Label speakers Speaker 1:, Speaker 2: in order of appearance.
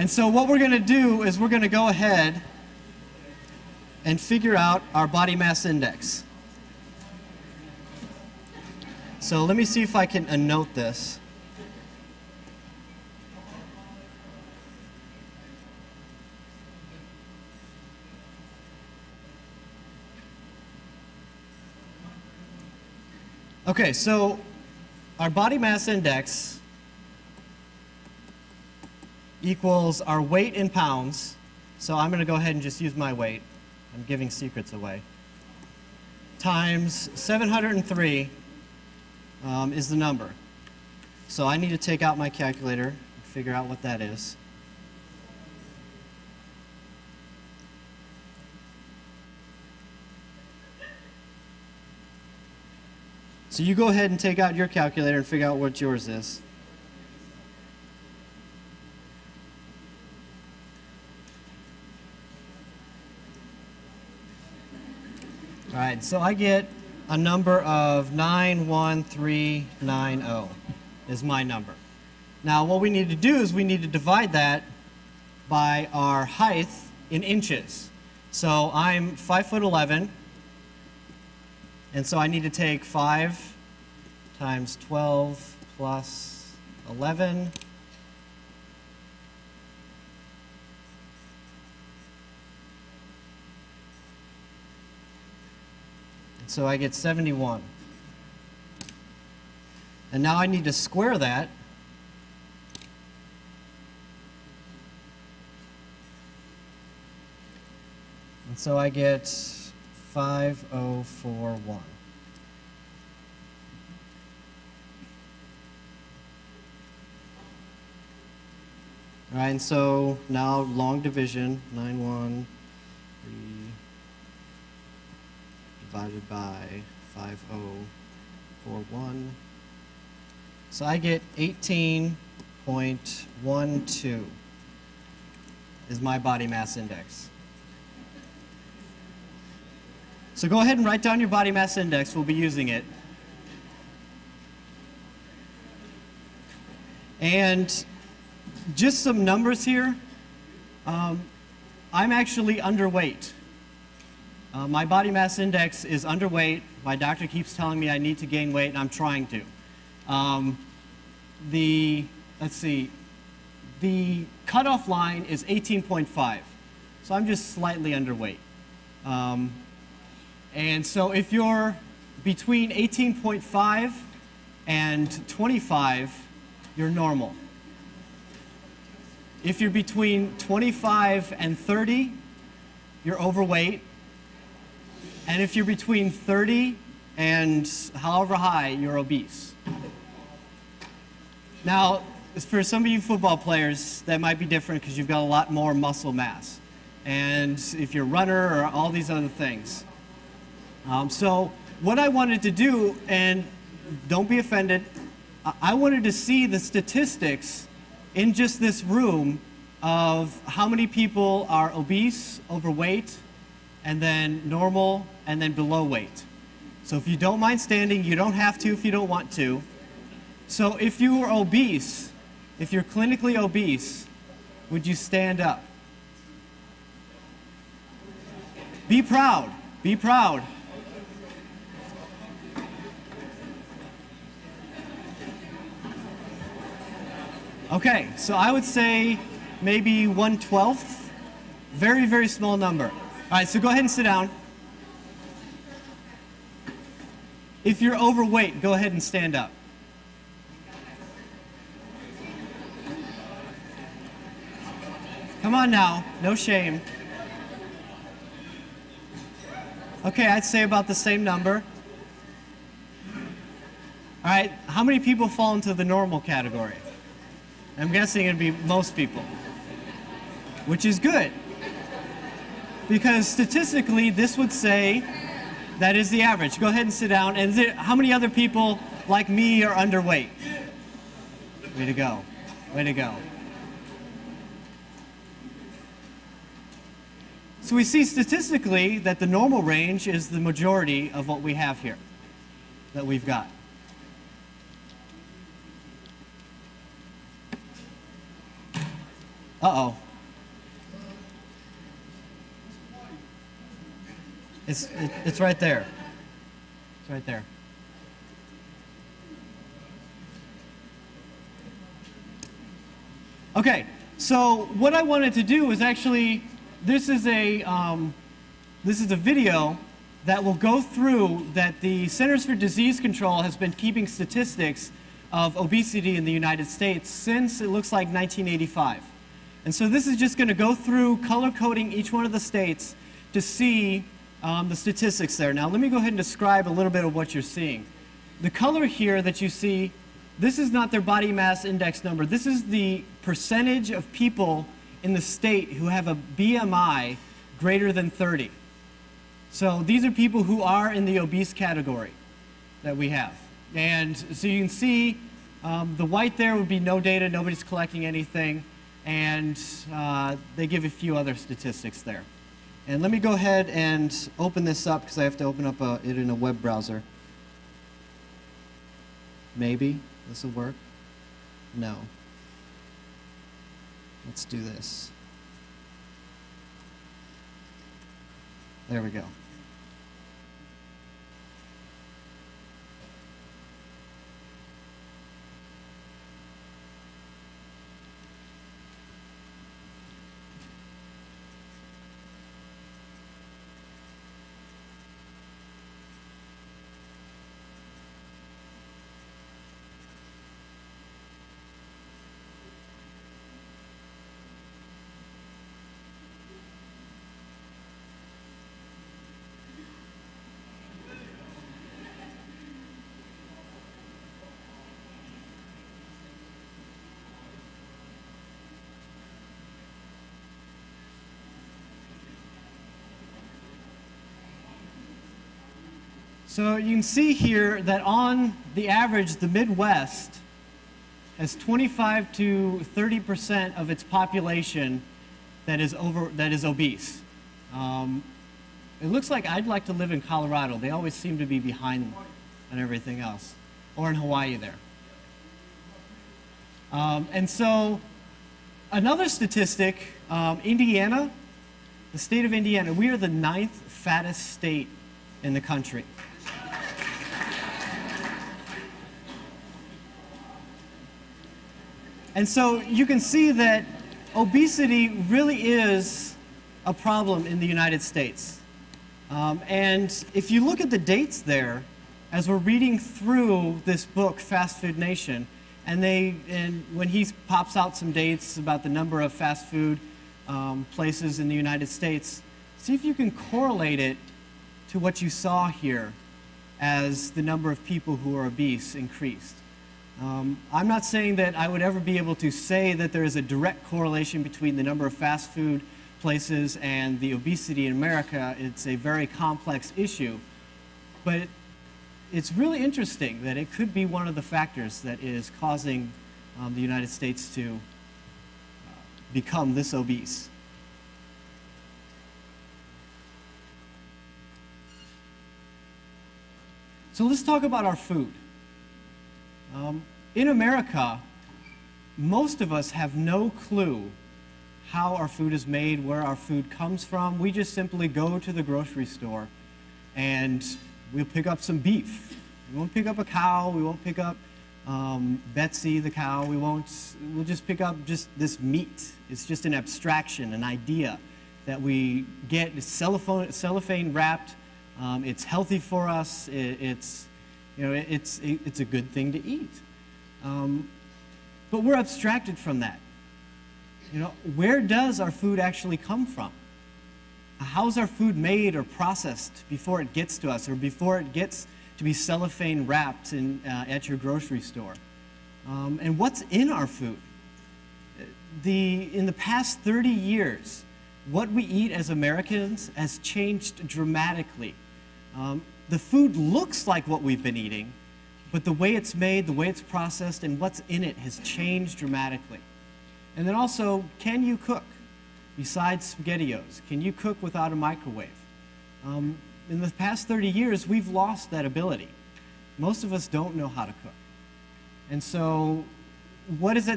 Speaker 1: And so what we're going to do is we're going to go ahead and figure out our body mass index. So let me see if I can annote this. Okay, so our body mass index equals our weight in pounds. So I'm going to go ahead and just use my weight. I'm giving secrets away. Times 703 um, is the number. So I need to take out my calculator and figure out what that is. So you go ahead and take out your calculator and figure out what yours is. All right, so I get a number of 91390 is my number. Now what we need to do is we need to divide that by our height in inches. So I'm 5 foot 11, and so I need to take 5 times 12 plus 11. And so I get 71. And now I need to square that. And so I get 5041. All right, and so now long division, 9, 1, divided by 5041. So I get 18.12 is my body mass index. So go ahead and write down your body mass index. We'll be using it. And just some numbers here. Um, I'm actually underweight. Uh, my body mass index is underweight. My doctor keeps telling me I need to gain weight, and I'm trying to. Um, the, let's see, the cutoff line is 18.5. So I'm just slightly underweight. Um, and so if you're between 18.5 and 25, you're normal. If you're between 25 and 30, you're overweight. And if you're between 30 and however high, you're obese. Now, for some of you football players, that might be different because you've got a lot more muscle mass. And if you're a runner or all these other things. Um, so what I wanted to do, and don't be offended, I wanted to see the statistics in just this room of how many people are obese, overweight, and then normal, and then below weight. So if you don't mind standing, you don't have to if you don't want to. So if you are obese, if you're clinically obese, would you stand up? Be proud. Be proud. Okay, so I would say maybe 1 12th. Very, very small number. All right, so go ahead and sit down. If you're overweight, go ahead and stand up. Come on now, no shame. Okay, I'd say about the same number. All right, how many people fall into the normal category? I'm guessing it'd be most people, which is good. Because statistically, this would say that is the average. Go ahead and sit down. And there, how many other people like me are underweight? Way to go. Way to go. So we see statistically that the normal range is the majority of what we have here, that we've got. Uh-oh. It's, it, it's right there. It's right there. Okay, so what I wanted to do is actually, this is a, um, this is a video that will go through that the Centers for Disease Control has been keeping statistics of obesity in the United States since it looks like 1985. And so this is just going to go through color coding each one of the states to see um, the statistics there. Now let me go ahead and describe a little bit of what you're seeing. The color here that you see, this is not their body mass index number. This is the percentage of people in the state who have a BMI greater than 30. So these are people who are in the obese category that we have. And so you can see um, the white there would be no data, nobody's collecting anything, and uh, they give a few other statistics there. And let me go ahead and open this up because I have to open up a, it in a web browser. Maybe this will work. No. Let's do this. There we go. So you can see here that on the average, the Midwest has 25 to 30 percent of its population that is over that is obese. Um, it looks like I'd like to live in Colorado. They always seem to be behind on everything else, or in Hawaii there. Um, and so, another statistic: um, Indiana, the state of Indiana, we are the ninth fattest state in the country. And so you can see that obesity really is a problem in the United States. Um, and if you look at the dates there, as we're reading through this book, Fast Food Nation, and they and when he pops out some dates about the number of fast food um, places in the United States, see if you can correlate it to what you saw here as the number of people who are obese increased. Um, I'm not saying that I would ever be able to say that there is a direct correlation between the number of fast food places and the obesity in America. It's a very complex issue. But it's really interesting that it could be one of the factors that is causing um, the United States to uh, become this obese. So let's talk about our food. Um, in America, most of us have no clue how our food is made, where our food comes from. We just simply go to the grocery store and we'll pick up some beef. We won't pick up a cow. We won't pick up um, Betsy the cow. We won't, we'll just pick up just this meat. It's just an abstraction, an idea that we get. Cellophane, cellophane wrapped. Um, it's healthy for us. It, it's, you know, it's, it's a good thing to eat. Um, but we're abstracted from that. You know, where does our food actually come from? How's our food made or processed before it gets to us or before it gets to be cellophane wrapped in, uh, at your grocery store? Um, and what's in our food? The, in the past 30 years, what we eat as Americans has changed dramatically. Um, the food looks like what we've been eating, but the way it's made, the way it's processed, and what's in it has changed dramatically. And then also, can you cook besides SpaghettiOs? Can you cook without a microwave? Um, in the past 30 years, we've lost that ability. Most of us don't know how to cook. And so, what is it